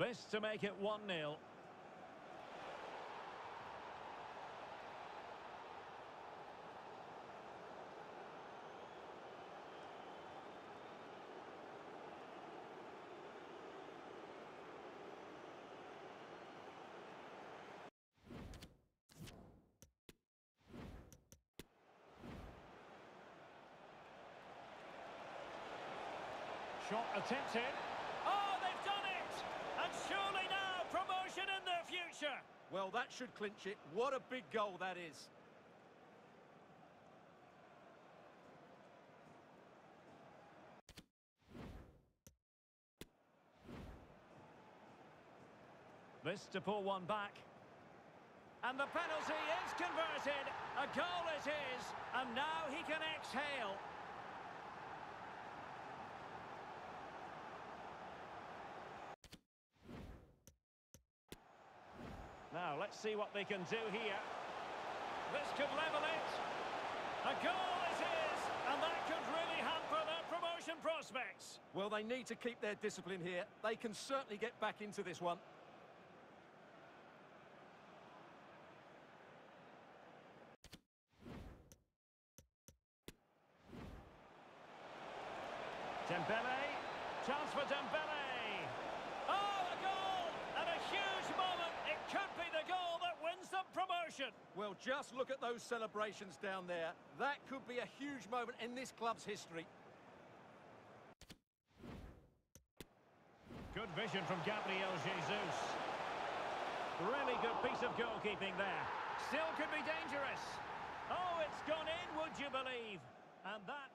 assist to make it 1-0. Shot attempted. Oh, they've done it! And surely now promotion future. Well, that should clinch it. What a big goal that is. This to pull one back. And the penalty is converted. A goal it is. And now he can exhale. Now, let's see what they can do here. This could level it. A goal is and that could really hamper their promotion prospects. Well, they need to keep their discipline here. They can certainly get back into this one. Dembele. Chance for Dembele. Oh, a goal! And a huge moment. It could be the goal that wins promotion. Well, just look at those celebrations down there. That could be a huge moment in this club's history. Good vision from Gabriel Jesus. Really good piece of goalkeeping there. Still could be dangerous. Oh, it's gone in, would you believe? And that